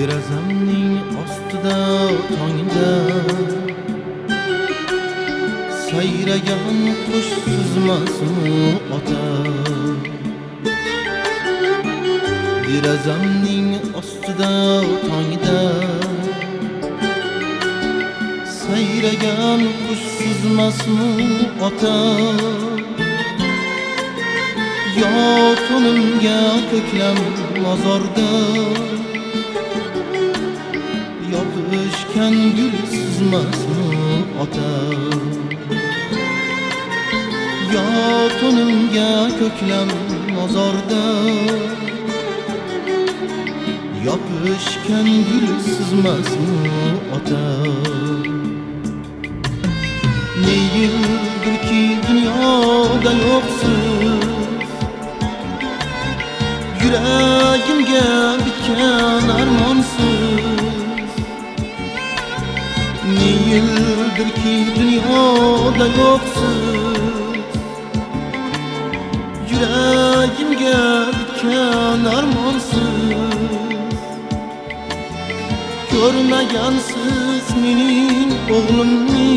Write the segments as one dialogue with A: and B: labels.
A: derazamning ostida tongda sayragan qush suzmasmi ota. Derazamning ostida tongda sayragan qush suzmasmi ota. Yotunimga ko'klam mozorda yopishgan gul sizmasmi ota yotunimga ko'klam mozorda yopishgan gul sizmasmi ota ne yildirki dunyoda yo'qsiz Yüragimga Ne yildirki dunyoda yo'qsiz Yuragimga bitgan armonsiz Ko'rmagansiz mening o'g'limni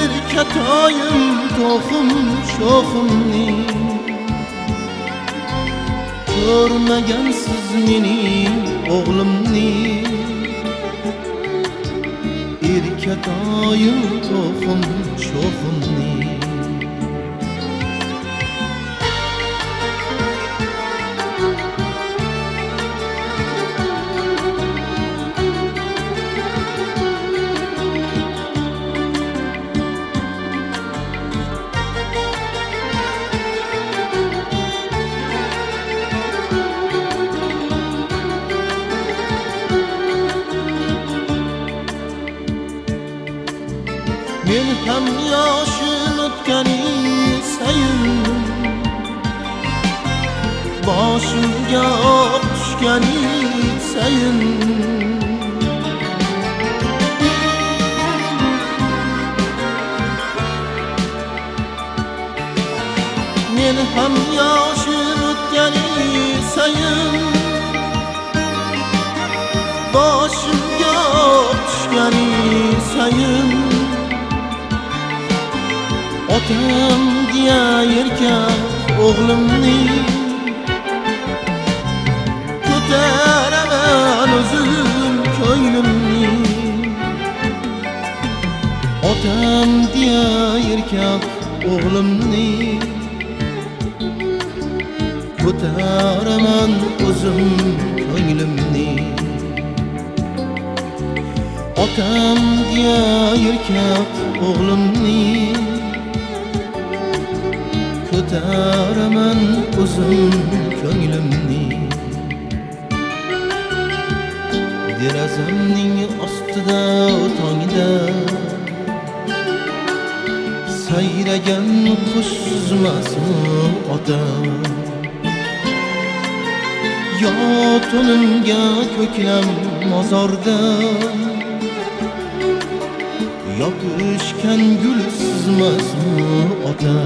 A: Erkatoyim to'xim sho'ximni ko'rmagansiz mening o'g'limni erkatoyu to'xim sho'ximni men ham yoshim o'tgani sayin boshimga oq tushgani sayin men ham yoshim o'tgani sayin boshimga oq tushgani sayin otam deya erkak o'g'limni ko'taraman o'zim ko'nglimni otam deya erkak o'g'limni ko'taraman o'zim ko'nglimni otam deya erkak ko'taraman o'zim ko'nglimni derazamning ostida tongda sayragan qush suzmasmi ota yotunimga ko'klam mozorda. Yopishgan gul sizmasmi ota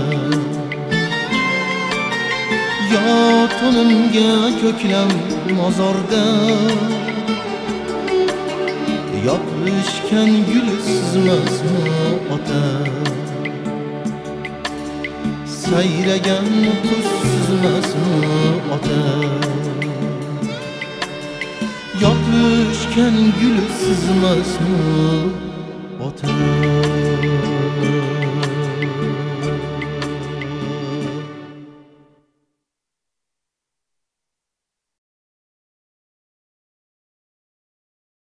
A: yotunimga ko'klam mozorda yopishgan gul sizmasmi ota sayragan qush sizmasmi ota yopishgan gul sizmasmi